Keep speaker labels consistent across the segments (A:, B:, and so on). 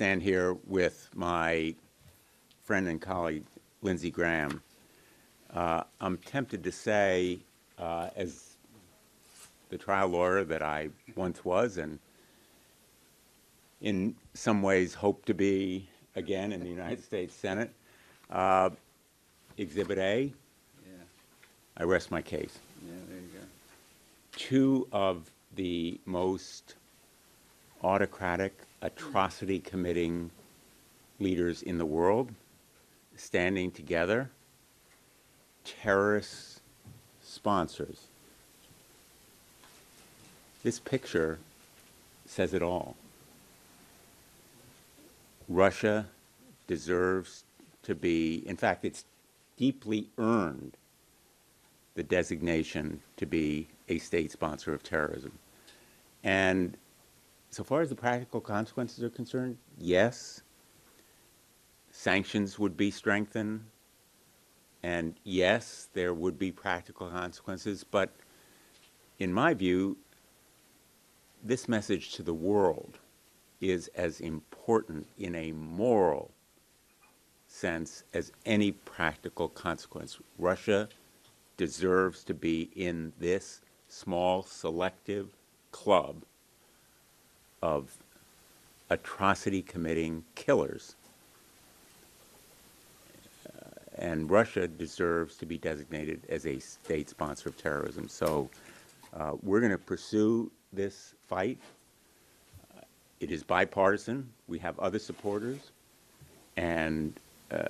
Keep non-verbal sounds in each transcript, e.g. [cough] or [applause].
A: stand here with my friend and colleague, Lindsey Graham. Uh, I'm tempted to say, uh, as the trial lawyer that I once was and in some ways hope to be again in the United States Senate, uh, Exhibit A,
B: Yeah,
A: I rest my case.
B: yeah, there you go.
A: two of the most autocratic, atrocity committing leaders in the world standing together, terrorist sponsors. This picture says it all. Russia deserves to be, in fact, it's deeply earned the designation to be a state sponsor of terrorism. And so far as the practical consequences are concerned, yes, sanctions would be strengthened, and yes, there would be practical consequences, but in my view, this message to the world is as important in a moral sense as any practical consequence. Russia deserves to be in this small, selective club of atrocity committing killers. Uh, and Russia deserves to be designated as a state sponsor of terrorism. So uh, we're going to pursue this fight. Uh, it is bipartisan. We have other supporters. And uh,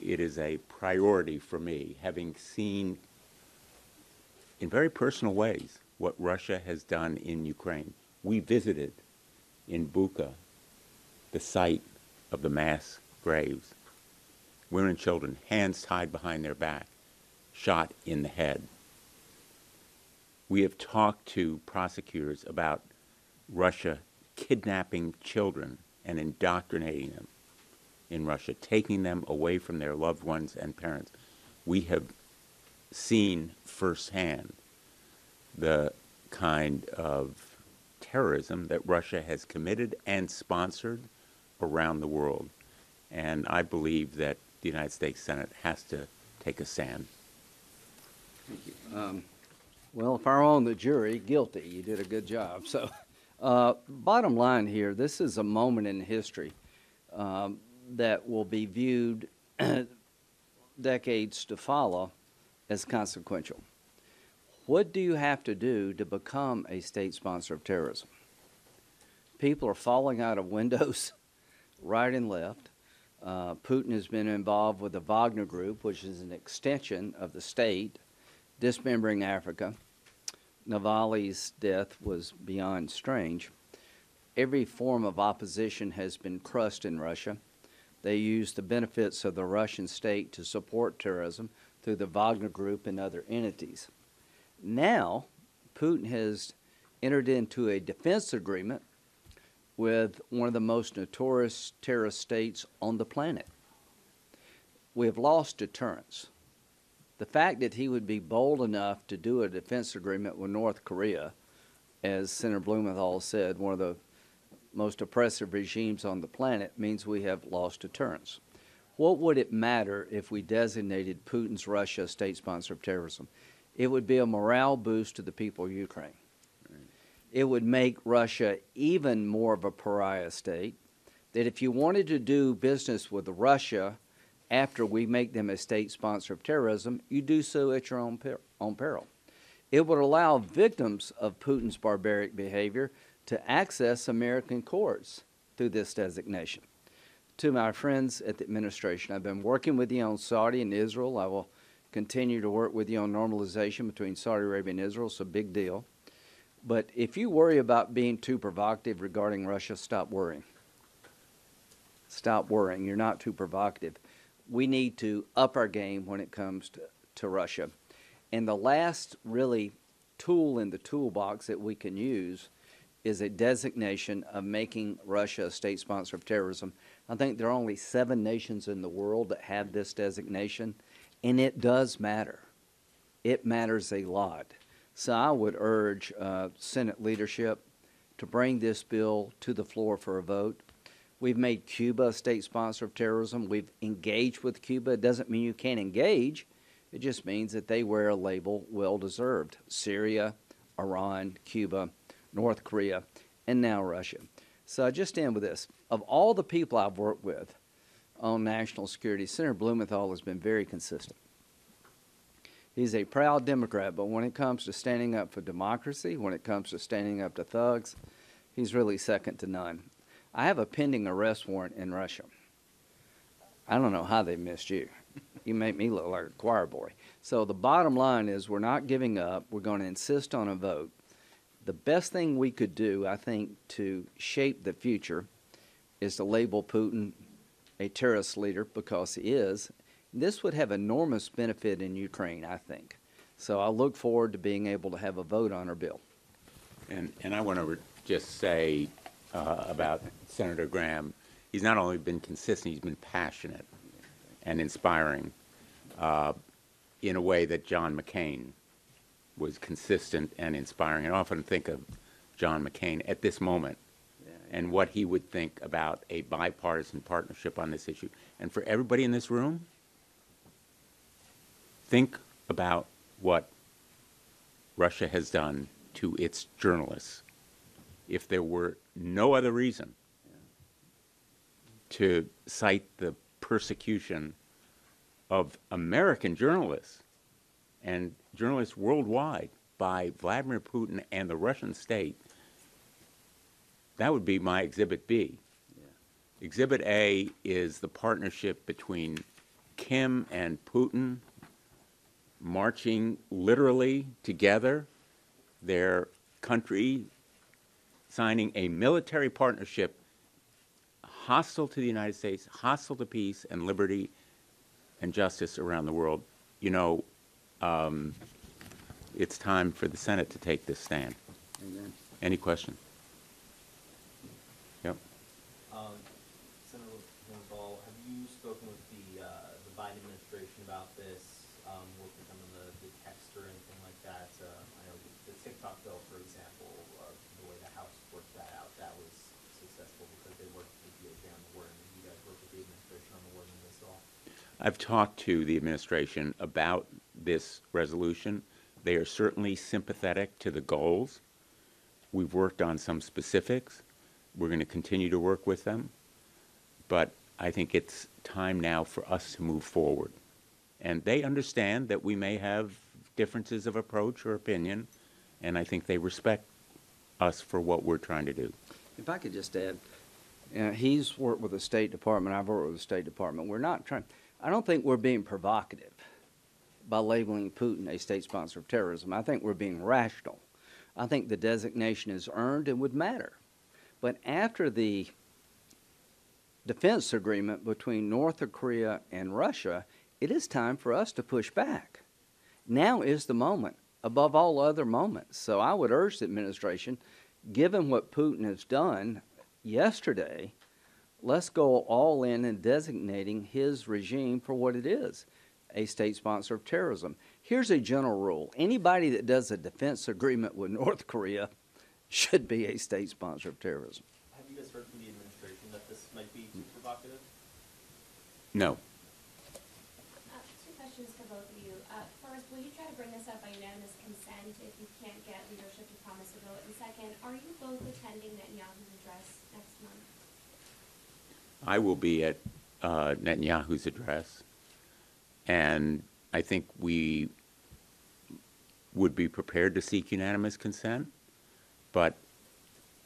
A: it is a priority for me, having seen in very personal ways what Russia has done in Ukraine. We visited in Bucha the site of the mass graves. Women and children, hands tied behind their back, shot in the head. We have talked to prosecutors about Russia kidnapping children and indoctrinating them in Russia, taking them away from their loved ones and parents. We have seen firsthand the kind of terrorism that Russia has committed and sponsored around the world. And I believe that the United States Senate has to take a stand. Thank you.
B: Um, well, if I'm on the jury, guilty. You did a good job. So, uh, bottom line here, this is a moment in history um, that will be viewed [clears throat] decades to follow as consequential. What do you have to do to become a state sponsor of terrorism? People are falling out of windows [laughs] right and left. Uh, Putin has been involved with the Wagner Group, which is an extension of the state, dismembering Africa. Navalny's death was beyond strange. Every form of opposition has been crushed in Russia. They use the benefits of the Russian state to support terrorism through the Wagner Group and other entities. Now, Putin has entered into a defense agreement with one of the most notorious terrorist states on the planet. We have lost deterrence. The fact that he would be bold enough to do a defense agreement with North Korea, as Senator Blumenthal said, one of the most oppressive regimes on the planet, means we have lost deterrence. What would it matter if we designated Putin's Russia a state sponsor of terrorism? It would be a morale boost to the people of Ukraine. It would make Russia even more of a pariah state. That if you wanted to do business with Russia after we make them a state sponsor of terrorism, you do so at your own, per- own peril. It would allow victims of Putin's barbaric behavior to access American courts through this designation. To my friends at the administration, I've been working with you on Saudi and Israel. I will continue to work with you on normalization between Saudi Arabia and Israel. It's a big deal. But if you worry about being too provocative regarding Russia, stop worrying. Stop worrying. You're not too provocative. We need to up our game when it comes to, to Russia. And the last really tool in the toolbox that we can use is a designation of making Russia a state sponsor of terrorism. I think there are only seven nations in the world that have this designation, and it does matter. It matters a lot. So I would urge uh, Senate leadership to bring this bill to the floor for a vote. We've made Cuba a state sponsor of terrorism. We've engaged with Cuba. It doesn't mean you can't engage. It just means that they wear a label well deserved. Syria, Iran, Cuba, North Korea, and now Russia. So I just end with this. Of all the people I've worked with on national security, Senator Blumenthal has been very consistent. He's a proud Democrat, but when it comes to standing up for democracy, when it comes to standing up to thugs, he's really second to none. I have a pending arrest warrant in Russia. I don't know how they missed you. [laughs] You make me look like a choir boy. So the bottom line is we're not giving up. We're going to insist on a vote. The best thing we could do, I think, to shape the future is to label Putin a terrorist leader because he is. This would have enormous benefit in Ukraine, I think. So I look forward to being able to have a vote on our bill.
A: And, and I want to just say uh, about Senator Graham, he's not only been consistent, he's been passionate and inspiring uh, in a way that John McCain was consistent and inspiring. And I often think of John McCain at this moment and what he would think about a bipartisan partnership on this issue. And for everybody in this room, think about what Russia has done to its journalists. If there were no other reason to cite the persecution of American journalists and journalists worldwide by Vladimir Putin and the Russian state, that would be my Exhibit B. Exhibit A is the partnership between Kim and Putin marching literally together, their country signing a military partnership hostile to the United States, hostile to peace and liberty and justice around the world. You know, um, it's time for the Senate to take this stand. Any question? Yep.
C: Um, Senator Blumenthal, have you spoken with the, uh, the Biden administration about this, um, with them on the, the text or anything like that? Uh, I know the TikTok bill, for example, uh, the way the House worked that out, that was successful because they worked with the DOJ on the. You guys worked with the administration on the of this?
A: I've talked to the administration about this resolution. They are certainly sympathetic to the goals. We've worked on some specifics. We're going to continue to work with them. But I think it's time now for us to move forward. And they understand that we may have differences of approach or opinion, and I think they respect us for what we're trying to do.
B: If I could just add, uh, he's worked with the State Department, I've worked with the State Department. We're not trying, I don't think we're being provocative by labeling Putin a state sponsor of terrorism. I think we're being rational. I think the designation is earned and would matter. But after the defense agreement between North Korea and Russia, it is time for us to push back. Now is the moment, above all other moments. So I would urge the administration, given what Putin has done yesterday, let's go all in in designating his regime for what it is a state sponsor of terrorism. Here's a general rule anybody that does a defense agreement with [laughs] North Korea should be a state sponsor of terrorism.
C: Have you guys heard from the administration that this might be too provocative?
A: No.
D: Uh, Two questions for both of you. Uh, First, will you try to bring this up by unanimous if you can't get leadership to promise a vote? And second, are you both attending Netanyahu's address next month?
A: I will be at uh, Netanyahu's address, and I think we would be prepared to seek unanimous consent, but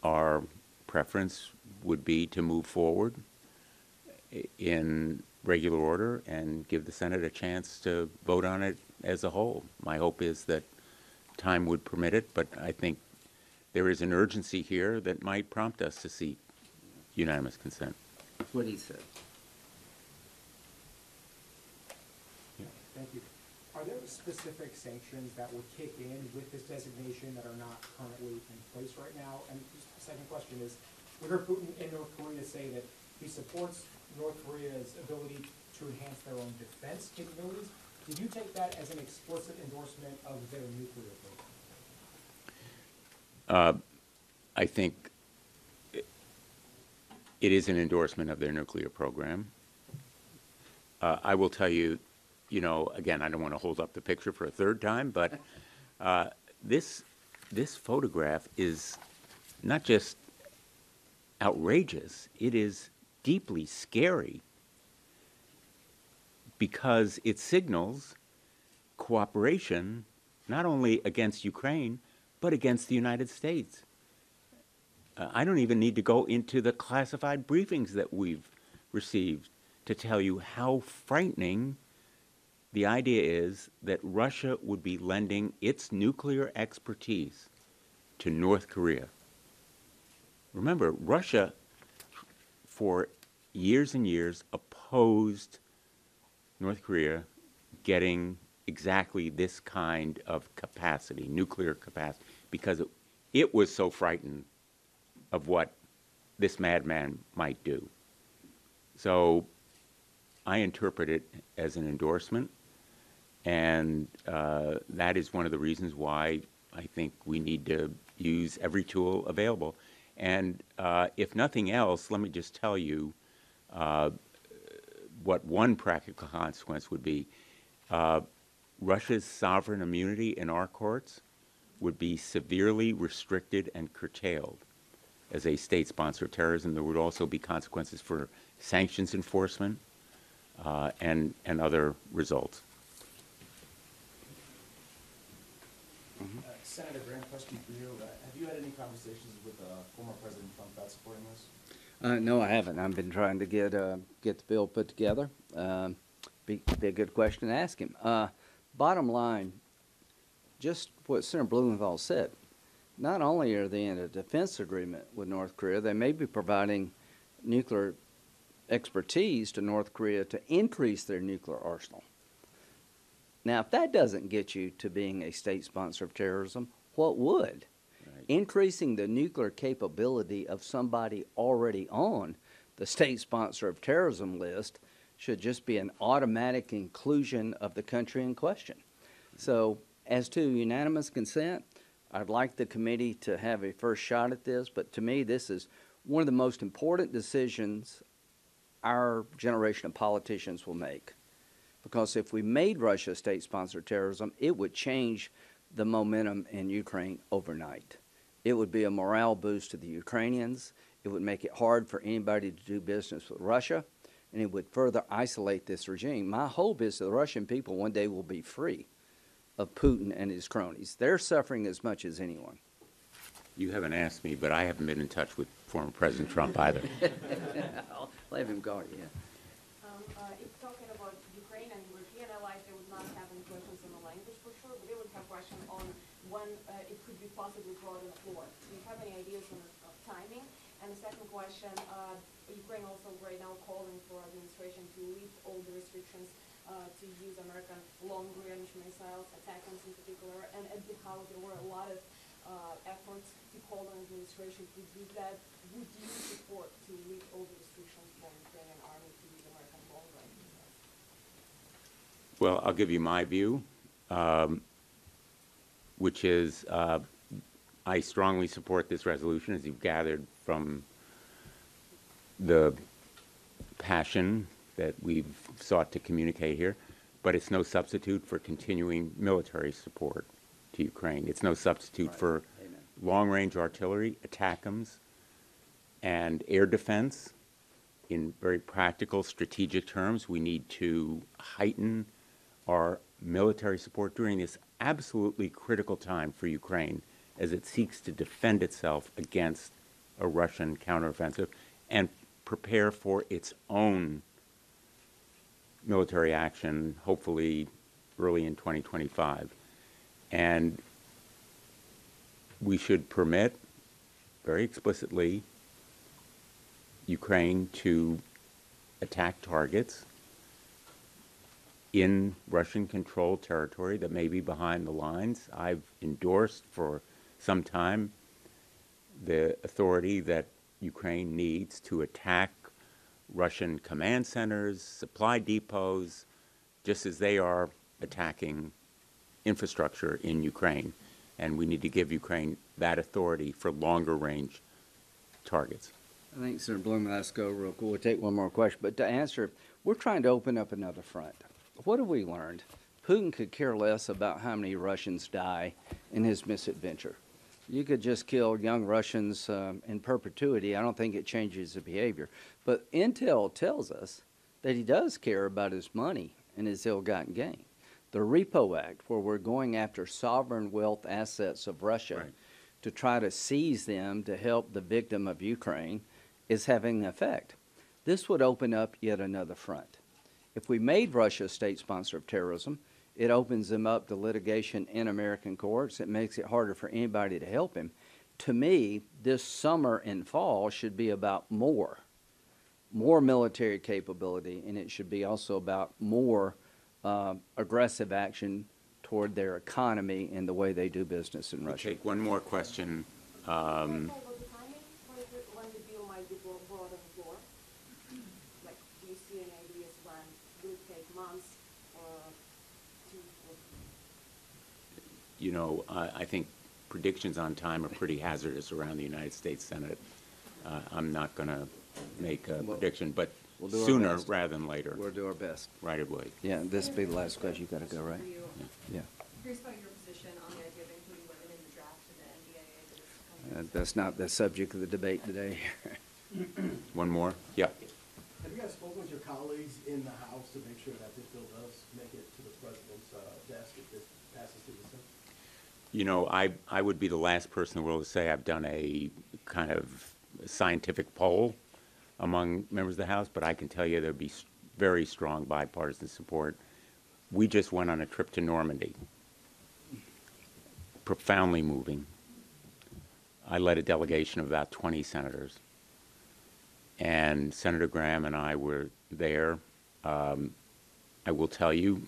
A: our preference would be to move forward in regular order and give the Senate a chance to vote on it as a whole. My hope is that time would permit it, but I think there is an urgency here that might prompt us to seek unanimous consent.
B: That's what he said.
E: Thank you. Are there specific sanctions that would kick in with this designation that are not currently in place right now? And the second question is, we heard Putin in North Korea say that he supports North Korea's ability to enhance their own defense capabilities. Did you take that as an explicit endorsement of their nuclear program?
A: I think i- It is an endorsement of their nuclear program. Uh, I will tell you, you know, again, I don't want to hold up the picture for a third time, but [laughs] uh, this, this photograph is not just outrageous, it is deeply scary because it signals cooperation not only against Ukraine, but against the United States. Uh, I don't even need to go into the classified briefings that we've received to tell you how frightening the idea is that Russia would be lending its nuclear expertise to North Korea. Remember, Russia, for years and years, opposed North Korea getting exactly this kind of capacity, nuclear capacity, because it, it was so frightened of what this madman might do. So I interpret it as an endorsement, and uh, that is one of the reasons why I think we need to use every tool available. And uh, if nothing else, let me just tell you uh, what one practical consequence would be. Uh, Russia's sovereign immunity in our courts would be severely restricted and curtailed as a state sponsor of terrorism. There would also be consequences for sanctions enforcement uh, and, and other results.
F: Uh, Senator Graham, question for you. Uh, Have you had any conversations with uh, former President Trump about supporting this?
B: Uh, no, I haven't. I've been trying to get, uh, get the bill put together. Um, be, be a good question to ask him. Uh, bottom line, just what Senator Blumenthal said, not only are they in a defense agreement with North Korea, they may be providing nuclear expertise to North Korea to increase their nuclear arsenal. Now, if that doesn't get you to being a state sponsor of terrorism, what would? Increasing the nuclear capability of somebody already on the state sponsor of terrorism list should just be an automatic inclusion of the country in question. So, as to unanimous consent, I'd like the committee to have a first shot at this, but to me, this is one of the most important decisions our generation of politicians will make. Because if we made Russia state sponsored terrorism, it would change the momentum in Ukraine overnight. It would be a morale boost to the Ukrainians. It would make it hard for anybody to do business with Russia, and it would further isolate this regime. My hope is that the Russian people one day will be free of Putin and his cronies. They're suffering as much as anyone.
A: You haven't asked me, but I haven't been in touch with former President Trump either. [laughs]
B: I'll let him go, yeah.
G: Um, uh, if talking about Ukraine and European allies, they would not have any questions on the language for sure, but they would have questions on when uh, it could be possibly brought on the. Do you have any ideas on of timing? And the second question, uh, Ukraine also right now calling for administration to lift all the restrictions uh, to use American long-range missiles, ATACMS in particular, and at the House there were a lot of uh, efforts to call on administration to do that. Would you support to lift all the restrictions for Ukrainian army to use American long-range missiles?
A: Well, I'll give you my view, um, which is uh, I strongly support this resolution, as you've gathered from the passion that we've sought to communicate here. But it's no substitute for continuing military support to Ukraine. It's no substitute
B: Right.
A: for
B: Amen.
A: long-range artillery, ATACMS, and air defense. In very practical, strategic terms, we need to heighten our military support during this absolutely critical time for Ukraine as it seeks to defend itself against a Russian counteroffensive and prepare for its own military action, hopefully early in 2025. And we should permit, very explicitly, Ukraine to attack targets in Russian controlled territory that may be behind the lines. I've endorsed for some time the authority that Ukraine needs to attack Russian command centers, supply depots, just as they are attacking infrastructure in Ukraine. And we need to give Ukraine that authority for longer range targets.
B: I think Senator Bloom, let's go real quick. We'll take one more question. But to answer, we're trying to open up another front. What have we learned? Putin could care less about how many Russians die in his misadventure. You could just kill young Russians um, in perpetuity. I don't think it changes the behavior. But intel tells us that he does care about his money and his ill-gotten gain. The Repo Act, where we're going after sovereign wealth assets of Russia
A: Right.
B: to try to seize them to help the victim of Ukraine, is having an effect. This would open up yet another front. If we made Russia a state sponsor of terrorism, it opens them up to litigation in American courts. It makes it harder for anybody to help him. To me, this summer and fall should be about more, more military capability, and it should be also about more uh, aggressive action toward their economy and the way they do business in Russia.
A: We'll take one more question. Um,
G: Can I say about the timing, when the, when the bill might be brought, brought on the floor? Like, do you see any ideas when, will it take months or two, or
A: You know, I, I think predictions on time are pretty hazardous around the United States Senate. Uh, I'm not going to make a
B: Well,
A: prediction, but
B: we'll do our
A: sooner
B: best.
A: rather than later,
B: We'll do our best.
A: right away.
B: Yeah, this will be the last question. you've gotta go, right?
H: For you,
B: Yeah.
H: Curious about your position on the idea of including women in the draft of the NDAA that is
B: Uh. That's not the subject of the debate today.
A: One more? Yeah.
F: Have you guys spoken with your colleagues in the House to make sure that this bill does make it to the president's uh, desk if this passes through the Senate?
A: You know, I, I would be the last person in the world to say I've done a kind of scientific poll among members of the House, but I can tell you there'd be very strong bipartisan support. We just went on a trip to Normandy. Profoundly moving. I led a delegation of about 20 senators. And Senator Graham and I were there. Um, I will tell you,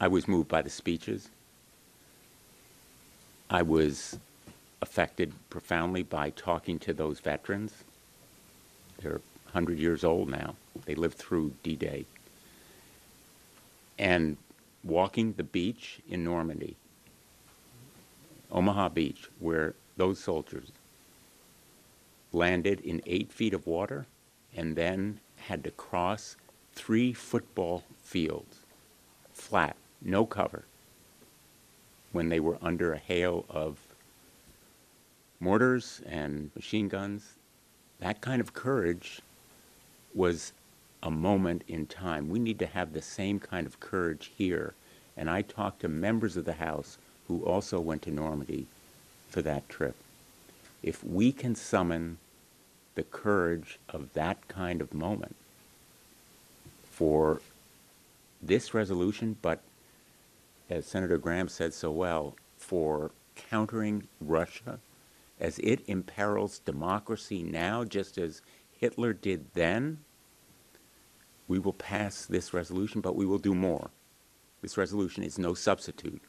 A: I was moved by the speeches. I was affected profoundly by talking to those veterans. They're 100 years old now. They lived through D Day. And walking the beach in Normandy, Omaha Beach, where those soldiers landed in eight feet of water and then had to cross three football fields flat, no cover, when they were under a hail of mortars and machine guns. That kind of courage was a moment in time. We need to have the same kind of courage here. And I talked to members of the House who also went to Normandy for that trip. If we can summon the courage of that kind of moment for this resolution, but as Senator Graham said so well, for countering Russia as it imperils democracy now, just as Hitler did then, we will pass this resolution, but we will do more. This resolution is no substitute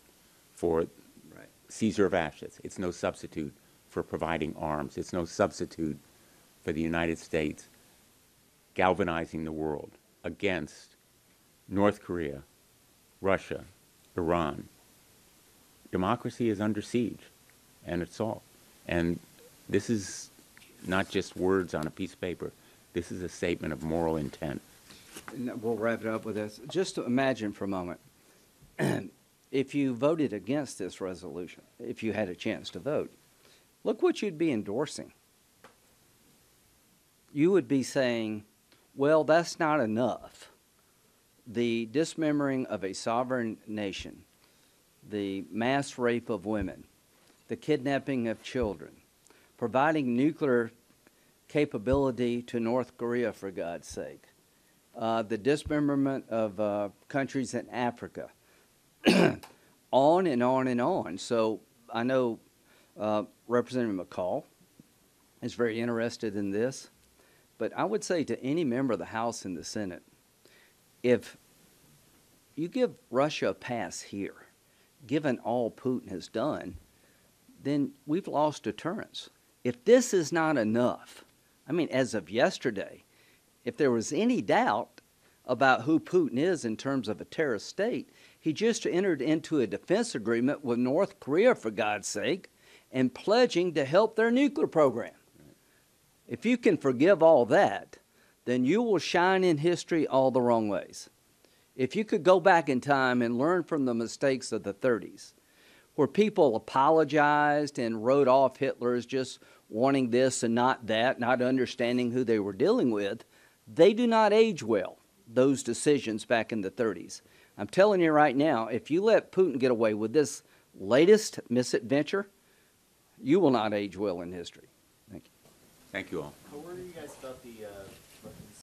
A: for
B: Right.
A: seizure of assets. It's no substitute for providing arms. It's no substitute for the United States galvanizing the world against North Korea, Russia, Iran. Democracy is under siege, and it's all. And this is not just words on a piece of paper. This is a statement of moral intent.
B: We'll wrap it up with this. Just to imagine for a moment, [clears throat] if you voted against this resolution, if you had a chance to vote, look what you'd be endorsing. You would be saying, well, that's not enough. The dismembering of a sovereign nation, the mass rape of women, the kidnapping of children, providing nuclear capability to North Korea, for God's sake, uh, the dismemberment of uh, countries in Africa, [clears throat] on and on and on. So I know uh, Representative McCaul is very interested in this, but I would say to any member of the House and the Senate, if you give Russia a pass here, given all Putin has done, then we've lost deterrence. If this is not enough, I mean, as of yesterday, if there was any doubt about who Putin is in terms of a terrorist state, he just entered into a defense agreement with North Korea, for God's sake, and pledging to help their nuclear program. If you can forgive all that, then you will shine in history all the wrong ways. If you could go back in time and learn from the mistakes of the 30s, where people apologized and wrote off Hitler as just wanting this and not that, not understanding who they were dealing with, they do not age well, those decisions back in the 30s. I'm telling you right now, if you let Putin get away with this latest misadventure, you will not age well in history.
A: Thank you. All.
C: How worried are you guys about the, uh,